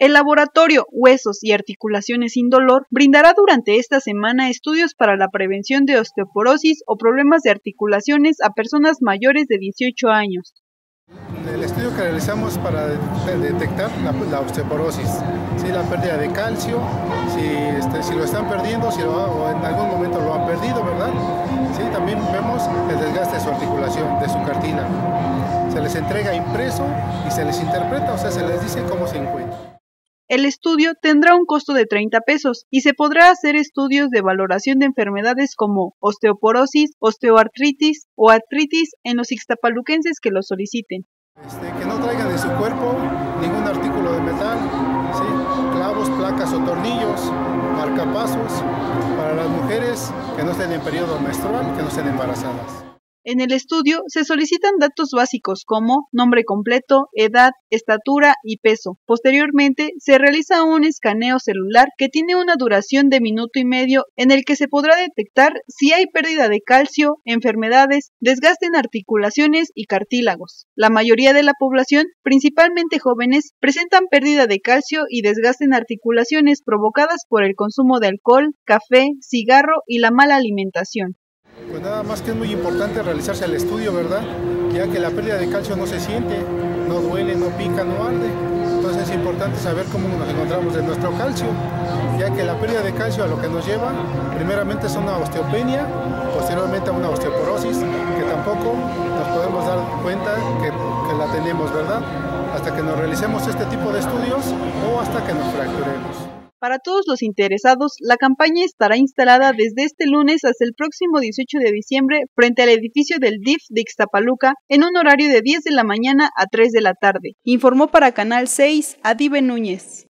El laboratorio Huesos y Articulaciones sin Dolor brindará durante esta semana estudios para la prevención de osteoporosis o problemas de articulaciones a personas mayores de 18 años. El estudio que realizamos para detectar la, osteoporosis, si la pérdida de calcio, si, este, lo están perdiendo, si o en algún momento lo han perdido, ¿verdad? Sí, también vemos el desgaste de su articulación, de su cartílago. Se les entrega impreso y se les interpreta, o sea, se les dice cómo se encuentra. El estudio tendrá un costo de 30 pesos y se podrá hacer estudios de valoración de enfermedades como osteoporosis, osteoartritis o artritis en los ixtapaluquenses que lo soliciten. Este, que no traigan de su cuerpo ningún artículo de metal, clavos, placas o tornillos, marcapasos, para las mujeres que no estén en periodo menstrual, que no estén embarazadas. En el estudio se solicitan datos básicos como nombre completo, edad, estatura y peso. Posteriormente se realiza un escaneo celular que tiene una duración de minuto y medio en el que se podrá detectar si hay pérdida de calcio, enfermedades, desgaste en articulaciones y cartílagos. La mayoría de la población, principalmente jóvenes, presentan pérdida de calcio y desgaste en articulaciones provocadas por el consumo de alcohol, café, cigarro y la mala alimentación. Pues nada más que es muy importante realizarse el estudio, ¿verdad? Ya que la pérdida de calcio no se siente, no duele, no pica, no arde. Entonces es importante saber cómo nos encontramos de nuestro calcio, ya que la pérdida de calcio a lo que nos lleva, primeramente es una osteopenia, posteriormente a una osteoporosis, que tampoco nos podemos dar cuenta que, que la tenemos, ¿verdad? Hasta que nos realicemos este tipo de estudios o hasta que nos fracturemos. Para todos los interesados, la campaña estará instalada desde este lunes hasta el próximo 18 de diciembre frente al edificio del DIF de Ixtapaluca en un horario de 10 de la mañana a 3 de la tarde. Informó para Canal 6 Adive Núñez.